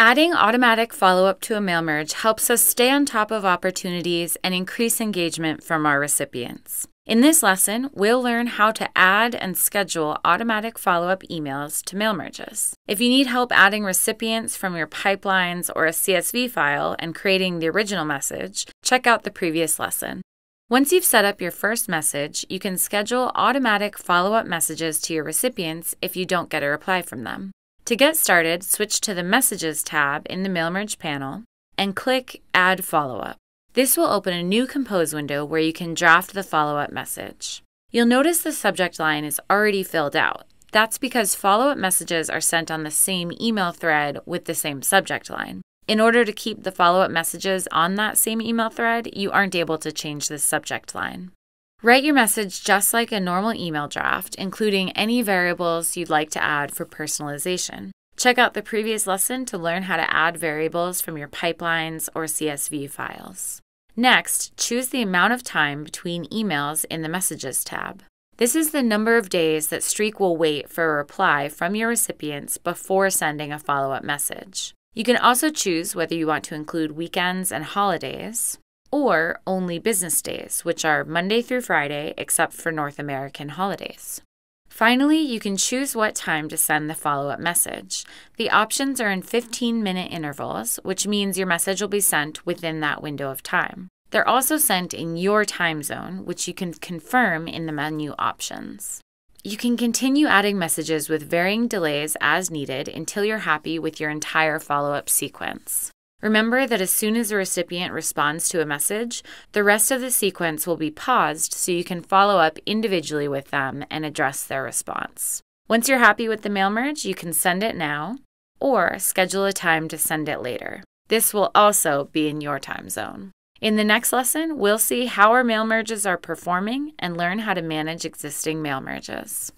Adding automatic follow up to a mail merge helps us stay on top of opportunities and increase engagement from our recipients. In this lesson, we'll learn how to add and schedule automatic follow up emails to mail merges. If you need help adding recipients from your pipelines or a CSV file and creating the original message, check out the previous lesson. Once you've set up your first message, you can schedule automatic follow up messages to your recipients if you don't get a reply from them. To get started, switch to the Messages tab in the Mail Merge panel and click Add Follow Up. This will open a new Compose window where you can draft the follow up message. You'll notice the subject line is already filled out. That's because follow up messages are sent on the same email thread with the same subject line. In order to keep the follow up messages on that same email thread, you aren't able to change the subject line. Write your message just like a normal email draft, including any variables you'd like to add for personalization. Check out the previous lesson to learn how to add variables from your pipelines or CSV files. Next, choose the amount of time between emails in the Messages tab. This is the number of days that Streak will wait for a reply from your recipients before sending a follow up message. You can also choose whether you want to include weekends and holidays, or only business days, which are Monday through Friday, except for North American holidays. Finally, you can choose what time to send the follow up message. The options are in 15 minute intervals, which means your message will be sent within that window of time. They're also sent in your time zone, which you can confirm in the menu options. You can continue adding messages with varying delays as needed until you're happy with your entire follow up sequence. Remember that as soon as a recipient responds to a message, the rest of the sequence will be paused so you can follow up individually with them and address their response. Once you're happy with the mail merge, you can send it now or schedule a time to send it later. This will also be in your time zone. In the next lesson, we'll see how our mail merges are performing and learn how to manage existing mail merges.